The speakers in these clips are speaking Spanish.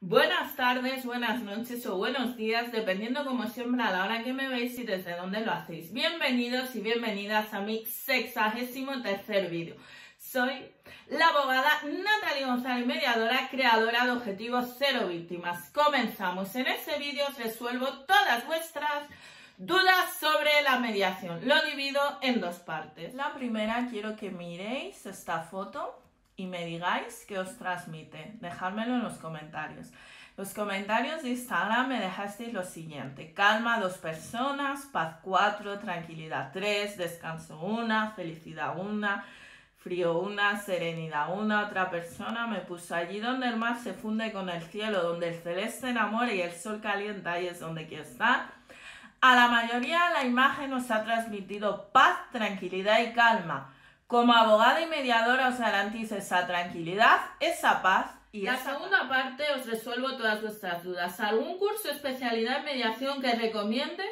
Buenas tardes, buenas noches o buenos días, dependiendo como siempre a la hora que me veis y desde dónde lo hacéis. Bienvenidos y bienvenidas a mi sexagésimo tercer vídeo. Soy la abogada Natalia González, mediadora, creadora de Objetivos Cero Víctimas. Comenzamos. En este vídeo resuelvo todas vuestras dudas sobre la mediación. Lo divido en dos partes. La primera quiero que miréis esta foto y me digáis qué os transmite. Dejádmelo en los comentarios. Los comentarios de Instagram me dejasteis lo siguiente. Calma dos personas, paz cuatro, tranquilidad tres, descanso una, felicidad una, frío una, serenidad una. Otra persona me puso allí donde el mar se funde con el cielo, donde el celeste enamora y el sol calienta, ahí es donde quiero estar. A la mayoría la imagen nos ha transmitido paz, tranquilidad y calma. Como abogada y mediadora os garantizo esa tranquilidad, esa paz y la segunda parte os resuelvo todas vuestras dudas. ¿Algún curso especialidad en mediación que recomiendes?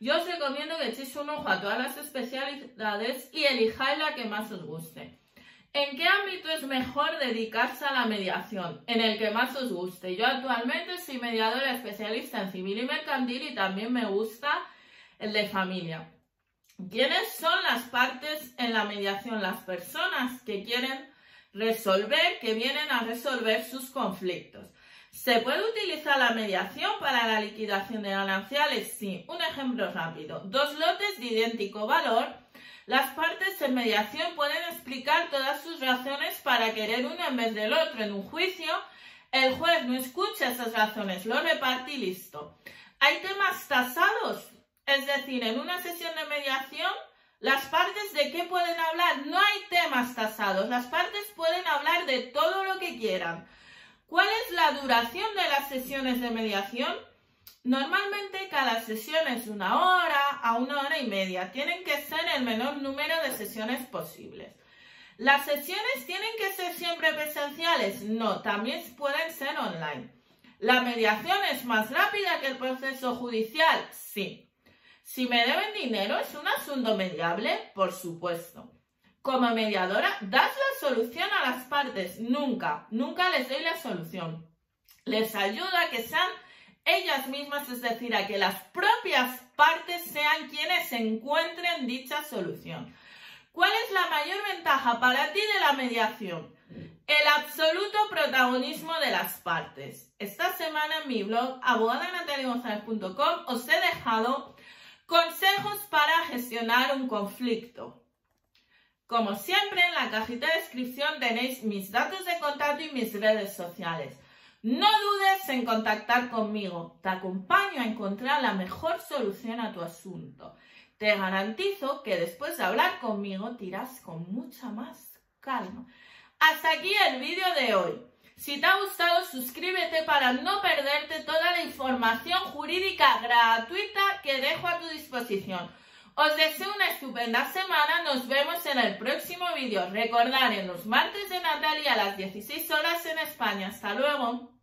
Yo os recomiendo que echéis un ojo a todas las especialidades y elijáis la que más os guste. ¿En qué ámbito es mejor dedicarse a la mediación? En el que más os guste. Yo actualmente soy mediadora especialista en civil y mercantil y también me gusta el de familia. ¿Quiénes son las partes en la mediación? Las personas que quieren resolver, que vienen a resolver sus conflictos. ¿Se puede utilizar la mediación para la liquidación de gananciales? Sí. Un ejemplo rápido. Dos lotes de idéntico valor. Las partes en mediación pueden explicar todas sus razones para querer uno en vez del otro en un juicio. El juez no escucha esas razones, lo reparte y listo. ¿Hay temas tasados? Es decir, en una sesión de mediación, las partes de qué pueden hablar, no hay temas tasados, las partes pueden hablar de todo lo que quieran. ¿Cuál es la duración de las sesiones de mediación? Normalmente cada sesión es una hora a una hora y media. Tienen que ser el menor número de sesiones posibles. ¿Las sesiones tienen que ser siempre presenciales? No, también pueden ser online. ¿La mediación es más rápida que el proceso judicial? Sí. Si me deben dinero, ¿es un asunto mediable? Por supuesto. Como mediadora, ¿das la solución a las partes? Nunca, nunca les doy la solución. Les ayuda a que sean ellas mismas, es decir, a que las propias partes sean quienes encuentren dicha solución. ¿Cuál es la mayor ventaja para ti de la mediación? El absoluto protagonismo de las partes. Esta semana en mi blog abogadanataliagonzalez.com os he dejado Consejos para gestionar un conflicto. Como siempre, en la cajita de descripción tenéis mis datos de contacto y mis redes sociales. No dudes en contactar conmigo. Te acompaño a encontrar la mejor solución a tu asunto. Te garantizo que después de hablar conmigo tiras con mucha más calma. Hasta aquí el vídeo de hoy. Si te ha gustado, suscríbete para no perderte toda la información jurídica gratuita que dejo a tu disposición. Os deseo una estupenda semana, nos vemos en el próximo vídeo. Recordad en los martes de Natalia a las 16 horas en España. Hasta luego.